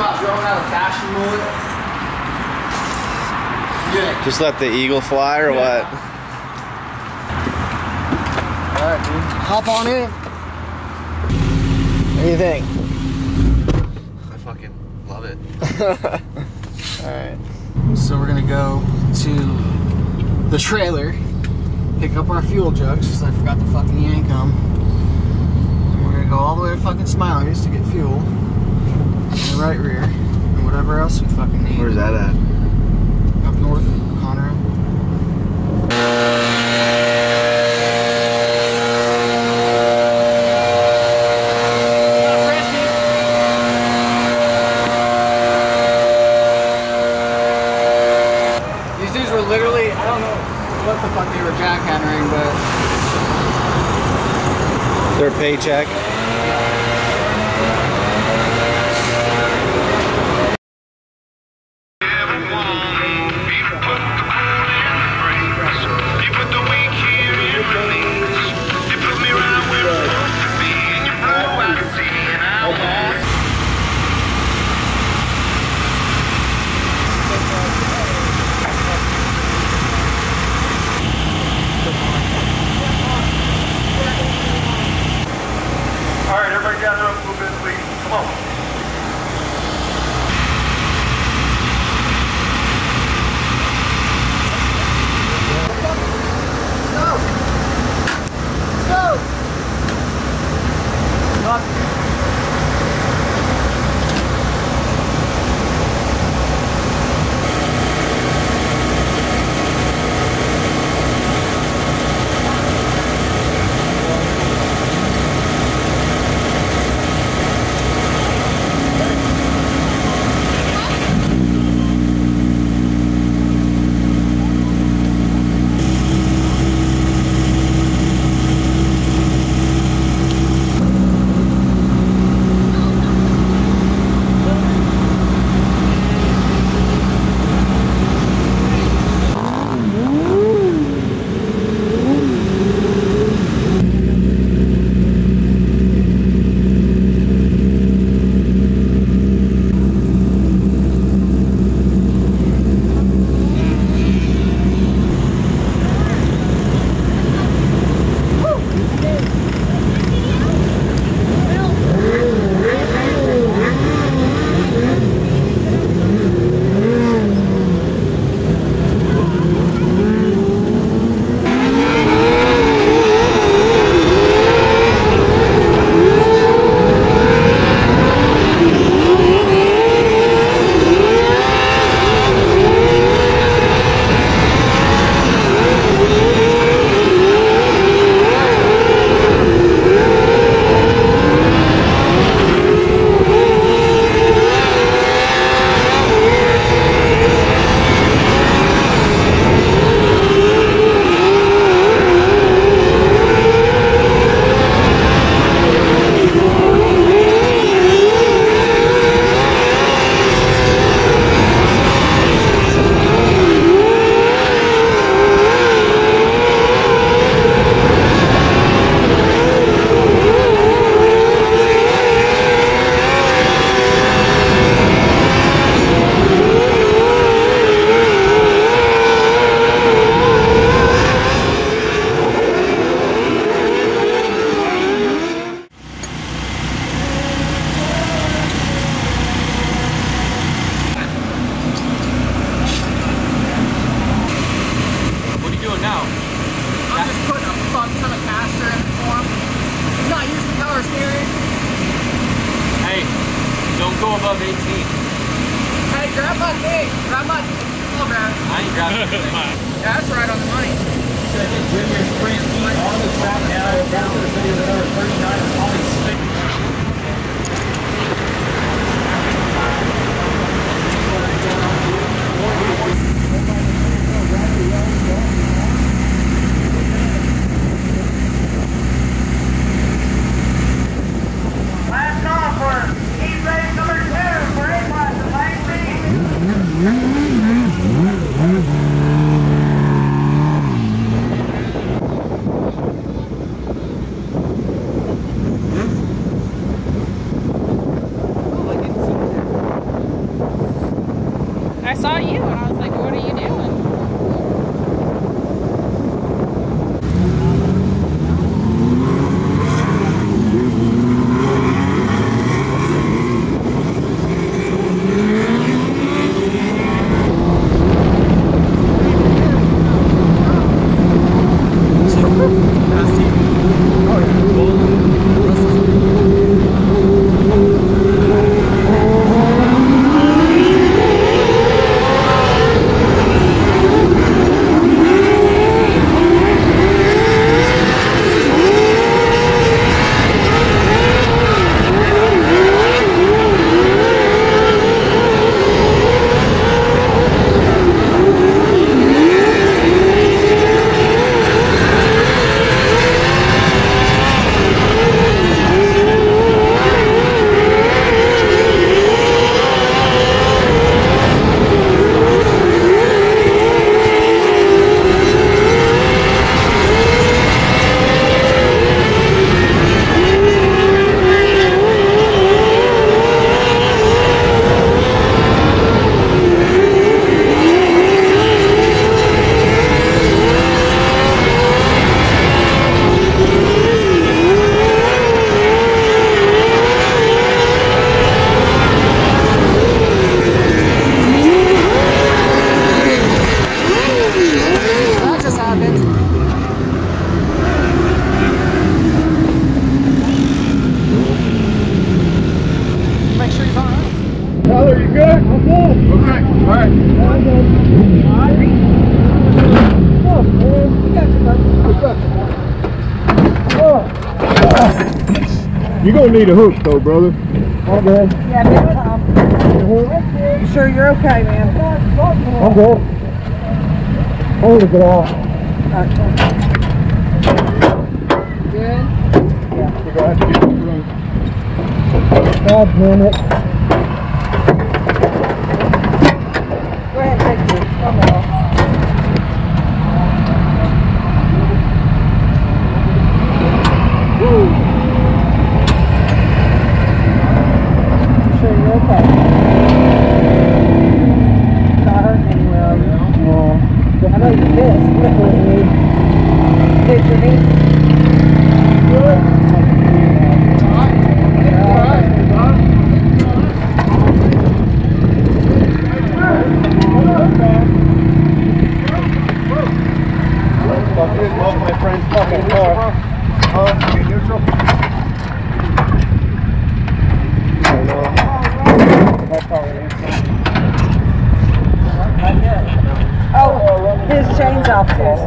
about growing out a fashion mullet? Yeah. Just let the eagle fly or what? Alright, dude. Hop on in. What do you think? I fucking love it. Alright. So we're gonna go to the trailer, pick up our fuel jugs, because I forgot to fucking yank them. And we're gonna go all the way to fucking Smiley's to get fuel. Right rear. And whatever else we fucking need. Where's that at? Up north, Conroe. These dudes were literally, I don't know what the fuck they were jackhammering, but Their paycheck. I ain't grabbing anything. Yeah, that's right on the money. Junior Sprint on the track now. Down to the video number 39 You're gonna need a hook though, brother. Yeah, big Tom. You sure you're okay, man? I'm good. Hold it off. Good. You're gonna have to get through. God damn it. Oh, his chain's off too, so.